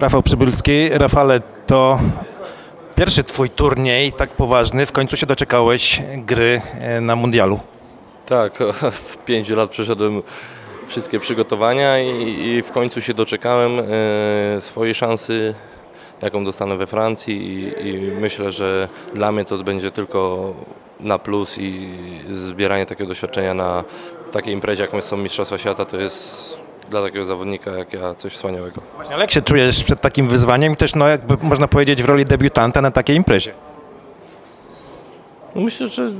Rafał Przybylski. Rafale, to pierwszy twój turniej tak poważny. W końcu się doczekałeś gry e, na mundialu. Tak, od pięciu lat przeszedłem wszystkie przygotowania i, i w końcu się doczekałem e, swojej szansy, jaką dostanę we Francji i, i myślę, że dla mnie to będzie tylko na plus i zbieranie takiego doświadczenia na takiej imprezie, jaką są Mistrzostwa Świata, to jest dla takiego zawodnika jak ja coś wspaniałego. Właśnie, ale jak się czujesz przed takim wyzwaniem i też, no jakby można powiedzieć, w roli debiutanta na takiej imprezie? No myślę, że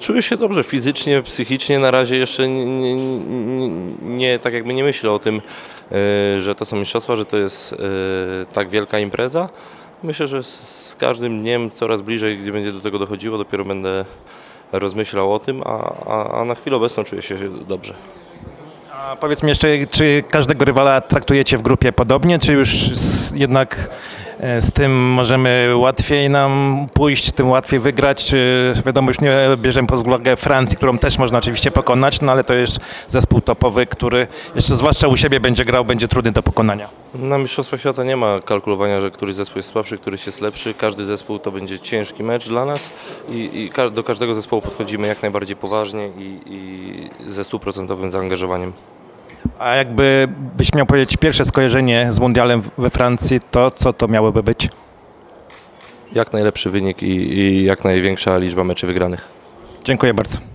czuję się dobrze fizycznie, psychicznie. Na razie jeszcze nie, nie, nie, nie tak jakby nie myślę o tym, e, że to są mistrzostwa, że to jest e, tak wielka impreza. Myślę, że z każdym dniem coraz bliżej, gdzie będzie do tego dochodziło, dopiero będę rozmyślał o tym, a, a, a na chwilę obecną czuję się dobrze. A powiedz mi jeszcze, czy każdego rywala traktujecie w grupie podobnie, czy już jednak z tym możemy łatwiej nam pójść, tym łatwiej wygrać, wiadomo, już nie bierzemy pod uwagę Francji, którą też można oczywiście pokonać, no ale to jest zespół topowy, który jeszcze zwłaszcza u siebie będzie grał, będzie trudny do pokonania. Na Mistrzostwach Świata nie ma kalkulowania, że któryś zespół jest słabszy, któryś jest lepszy. Każdy zespół to będzie ciężki mecz dla nas i, i do każdego zespołu podchodzimy jak najbardziej poważnie i, i ze stuprocentowym zaangażowaniem. A jakby byś miał powiedzieć pierwsze skojarzenie z mundialem we Francji, to co to miałoby być? Jak najlepszy wynik i, i jak największa liczba meczy wygranych. Dziękuję bardzo.